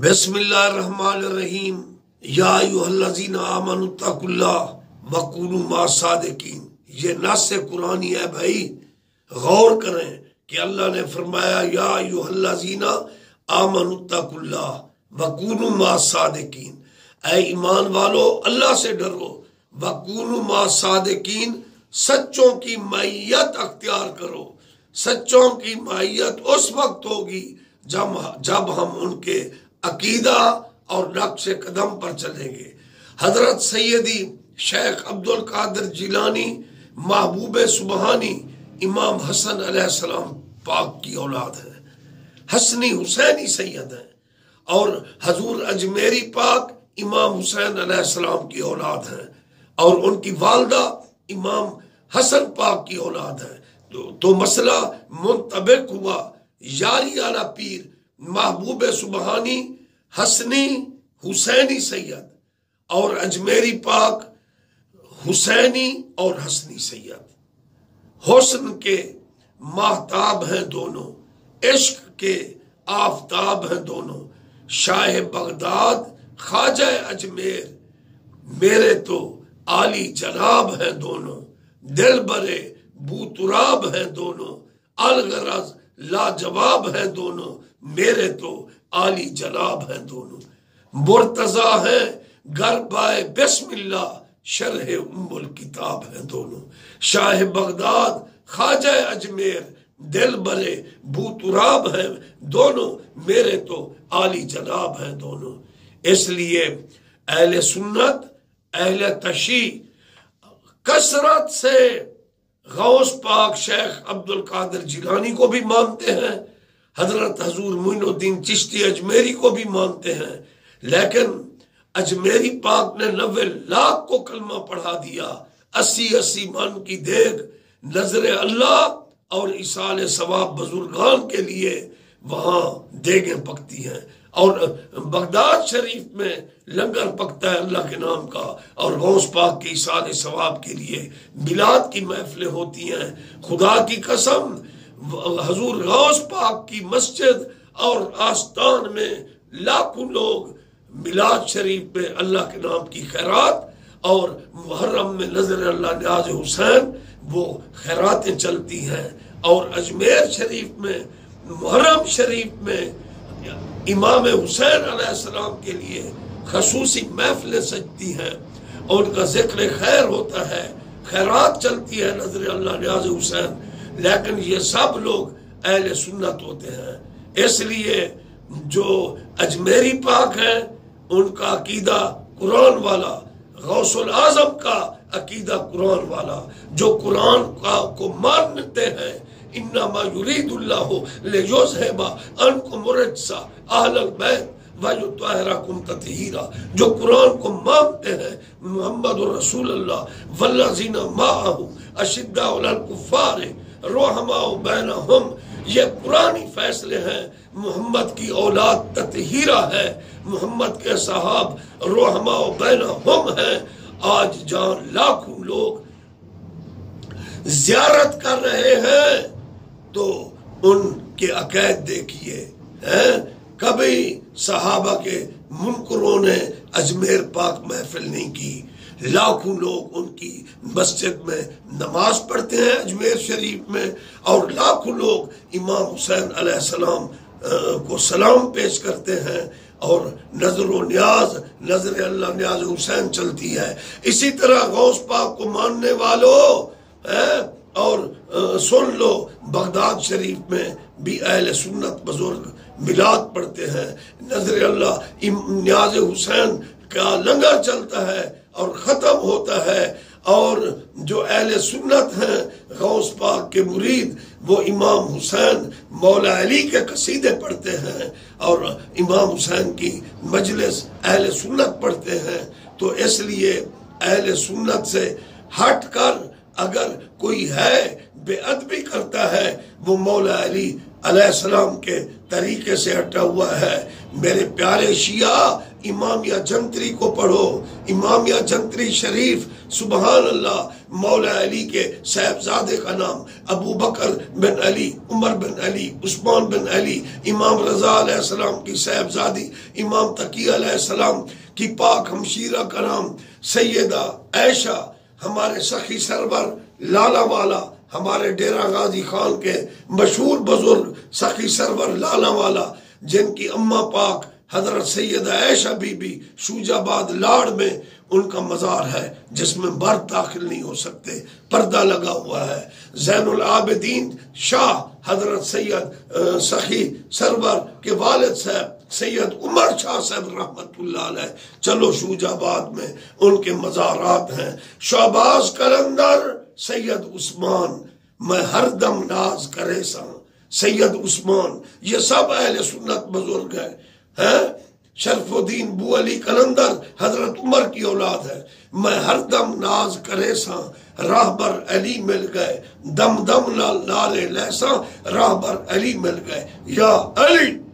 बिस्मिल्लाहिर्रहमानिर्रहीम। या अय्युहल्लज़ीना आमनु तकुल्ला वकुनु मा सादिकीन। ये कुरानी है भाई। गौर करें कि अल्लाह ने फरमाया ईमान वालो, अल्लाह से डरो। वकुनु मा सादिकीन, सच्चों की मैयत अख्तियार करो। सच्चों की मैयत उस वक्त होगी जब जब हम उनके अकीदा और नक्श कदम पर चलेंगे। हज़रत सैदी शेख अब्दुल कादिर जिलानी महबूब सुबहानी इमाम हसन अलैहिस्सलाम पाक की औलाद है। हसनी हुसैनी सैयद है और हजूर अजमेरी पाक इमाम हुसैन अलैहिस्सलाम की औलाद है और उनकी वालदा इमाम हसन पाक की औलाद है। तो, तो मसला मुंतबिक हुआ। यारी आला पीर महबूब सुबहानी हसनी हुसैनी सैयद और अजमेरी पाक हुसैनी और हसनी सैयद। हुसन के महताब हैं दोनों, इश्क के आफताब हैं दोनों। शाह बगदाद, ख्वाजा अजमेर, मेरे तो आली जनाब हैं दोनों। दिल बरे बूतुराब हैं दोनों। अलगरज लाजवाब है दोनों, मेरे तो आली जनाब हैं दोनों। मुर्तजा है गरबाए बिस्मिल्ला शरह उम्मुल किताब हैं दोनों। शाह बगदाद, ख्वाजा अजमेर, दिल बरे बूतुराब है, दोनों मेरे तो आली जनाब है दोनों। इसलिए अहले सुन्नत, अहले तशी, कसरत से गौस पाक शेख अब्दुल कादिर जिलानी को भी मानते हैं, हज़रत हजूर मोइनुद्दीन चिश्ती अजमेरी को भी मानते हैं, लेकिन अजमेरी पाक ने नब्बे लाख को कलमा पढ़ा दिया, अस्सी अस्सी मन की देख नज़र अल्लाह और इसाल सवाब बुजुर्गान के लिए वहाँ देगे पकती हैं। और बगदाद शरीफ में लंगर पकता है अल्लाह के नाम का और गौस पाक के इसाल सवाब के लिए। मिलाद की महफिलें होती हैं। खुदा की कसम, हजूर गौस पाक की मस्जिद और आस्थान में लाखों लोग मिलाद शरीफ में अल्लाह के नाम की खैरात और मुहर्रम में नज़र अल्लाह न्याज हुसैन, वो खैरातें चलती हैं। और अजमेर शरीफ में, मुहर्रम शरीफ में इमाम हुसैन अलैहिस्सलाम के लिए खसूसी महफिलें सजती हैं और उनका ज़िक्र खैर होता है। खैरात चलती है नज़र अल्लाह न्याज हुसैन। लेकिन ये सब लोग अहल सुन्नत होते हैं। इसलिए जो अजमेरी पाक है, उनका अकीदा कुरान वाला, गौसल आज़म का अकीदा कुरान वाला, जो कुरान का को मानते हैं इन्नमा अनकुम अहलल बैत जो कुरान को मानते हैं मोहम्मद रसूल अल्लाह माअहु अशिद्दा कुफार बैनहुम ये पुरानी फैसले हैं मोहम्मद की औलाद ततहीरा है मोहम्मद के साहब रोहमा बैन हम है आज जहाँ लाखों लोग जियारत कर रहे हैं तो उनके अकैद देखिए, हैं? कभी सहाबा के मुनकरों ने अजमेर पाक महफिल नहीं की। लाखों लोग उनकी मस्जिद में नमाज़ पढ़ते हैं अजमेर शरीफ में, और लाखों लोग इमाम हुसैन अलैहिस्सलाम को सलाम पेश करते हैं, और नज़र न्याज, नज़र अल्लाह न्याज हुसैन चलती है। इसी तरह गौस पाक को मानने वालों और सुन लो, बगदाद शरीफ में भी अहल सुन्नत बुज़ुर्ग मिलाद पढ़ते हैं। नज़र अल्लाह न्याज हुसैन का लंगर चलता है और ख़त्म होता है और जो अहल सुन्नत हैं, गौस पाक के मुरीद, वो इमाम हुसैन, मौला अली के कसीदे पढ़ते हैं और इमाम हुसैन की मजलिस अहल सुन्नत पढ़ते हैं। तो इसलिए अहल सुन्नत से हट कर अगर कोई है बेअदबी करता है। वो मौला अली अलैहिस्सलाम के तरीके से हटा हुआ है। मेरे प्यारे शिया इमामिया जंतरी को पढ़ो। इमामिया जंतरी शरीफ सुबहान अल्लाह मौला अली के साहबजादे का नाम। अबू बकर बिन अली, उमर बिन अली, उस्मान बिन अली, इमाम रजा सलाम की साहबजादी, इमाम तकी सलाम की पाक हमशीरा का नाम। सैदा ऐशा, हमारे सखी सरवर, लाला वाला हमारे डेरा गाजी खान के मशहूर बुज़ुर्ग सखी सरवर लाला वाला जिनकी अम्मा पाक हज़रत सैयद ऐशा बीबी शूजाबाद लाड़ में उनका मजार है, जिसमें मर्द दाखिल नहीं हो सकते। पर्दा लगा हुआ है। जैनुल आबिदीन शाह हज़रत सैयद सखी सरवर के वालिद साहब, सैयद उमर शाह साहब रहमत चलो शूजाबाद में उनके मजारात हैं। शहबाज कलंदर सैयद उस्मान, मैं हरदम नाज करे सा। सैयद उस्मान, ये सब अहले सुन्नत बुज़ुर्ग है है? शरफुद्दीन बू अली कलंदर हज़रत उमर की औलाद है। मैं हर दम नाज करे सा। राहबर अली मिल गए दम दम लाले लैसा राहबर अली मिल गए। या अली!